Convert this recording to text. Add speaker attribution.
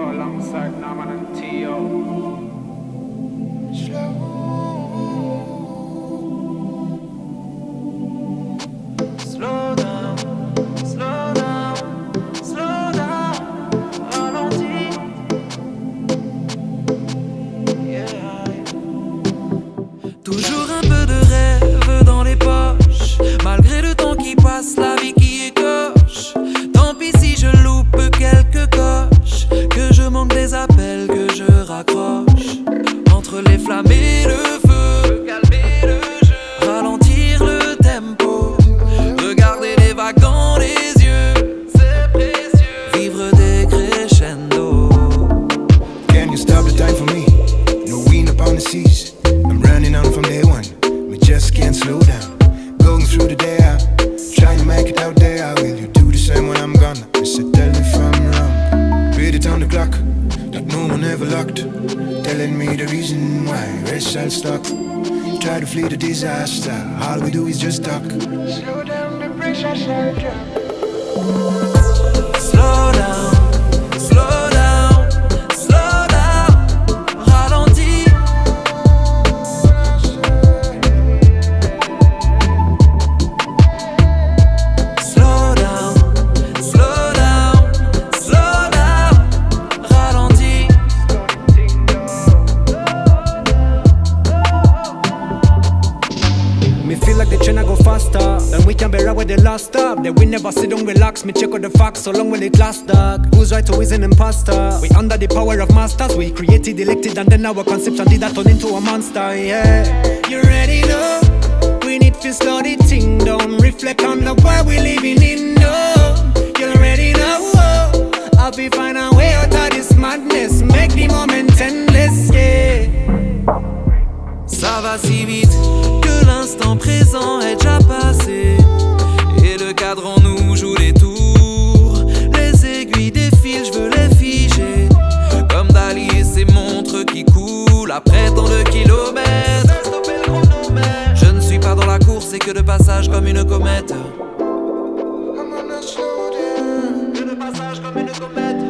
Speaker 1: Alongside Naâman and
Speaker 2: Théo. Down.
Speaker 3: Going through the day out, trying to make it out there. Will you do the same when I'm gone? I said, tell if I'm wrong. Read it on the clock that no one ever locked. Telling me the reason why rest shall stop. Try to flee the disaster. All we do is just talk. Slow down the pressure shall drop.
Speaker 2: Slow down,
Speaker 4: faster. And we can be right where they last stop. That we never sit down relax. Me check out the facts so long will it last dog Who's right who is an imposter? We under the power of masters. We created, elected and then our conception did that turn into a monster Yeah. You ready now? We need to slow the thing down Reflect on the world we living in
Speaker 2: une comète. Je de passage comme une comète.